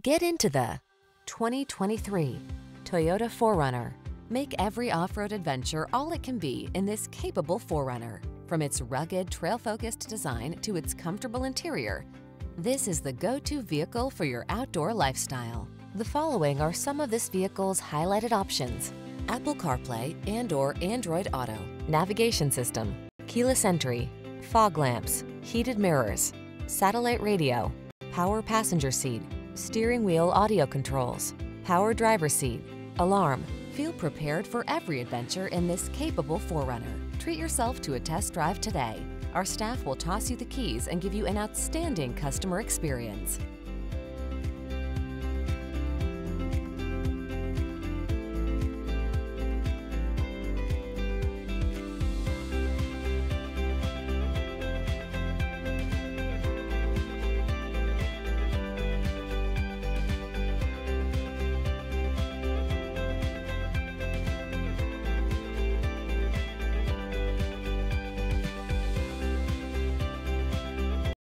Get into the 2023 Toyota 4Runner. Make every off-road adventure all it can be in this capable 4Runner. From its rugged, trail-focused design to its comfortable interior, this is the go-to vehicle for your outdoor lifestyle. The following are some of this vehicle's highlighted options. Apple CarPlay and or Android Auto, navigation system, keyless entry, fog lamps, heated mirrors, satellite radio, power passenger seat, steering wheel audio controls, power driver seat, alarm. Feel prepared for every adventure in this capable 4Runner. Treat yourself to a test drive today. Our staff will toss you the keys and give you an outstanding customer experience.